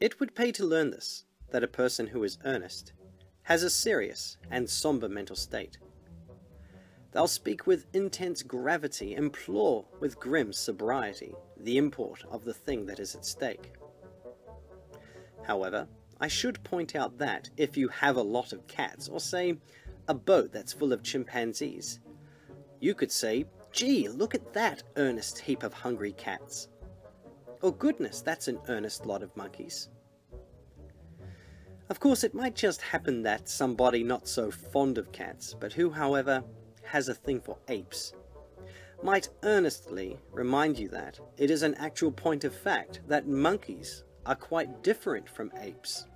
It would pay to learn this, that a person who is earnest has a serious and somber mental state. They'll speak with intense gravity, implore with grim sobriety the import of the thing that is at stake. However, I should point out that if you have a lot of cats, or say, a boat that's full of chimpanzees, you could say, gee, look at that earnest heap of hungry cats. Or goodness, that's an earnest lot of monkeys. Of course, it might just happen that somebody not so fond of cats, but who, however, has a thing for apes, might earnestly remind you that it is an actual point of fact that monkeys are quite different from apes.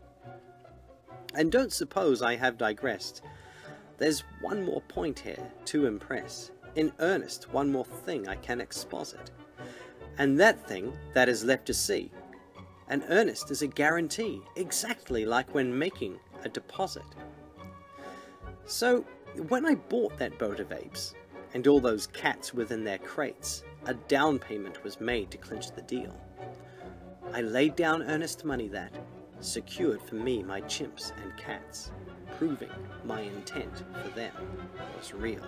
And don't suppose I have digressed. There's one more point here to impress. In earnest, one more thing I can exposit. And that thing that is left to see an earnest is a guarantee, exactly like when making a deposit. So, when I bought that boat of apes, and all those cats within their crates, a down payment was made to clinch the deal. I laid down earnest money that secured for me my chimps and cats, proving my intent for them was real.